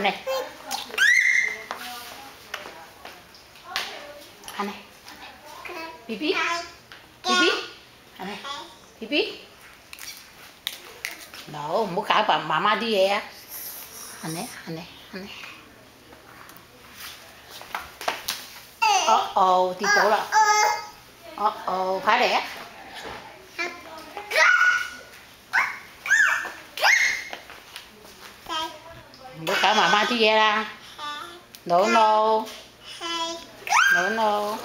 anh này. Anh này. Bí bí bí bí anh này. Bí bí đó muốn cả bà mama đi vậy anh này anh này anh này. Ờ ờ thì tổ là ờ ờ phá đẻ bữa cả mama đi ra. No no no no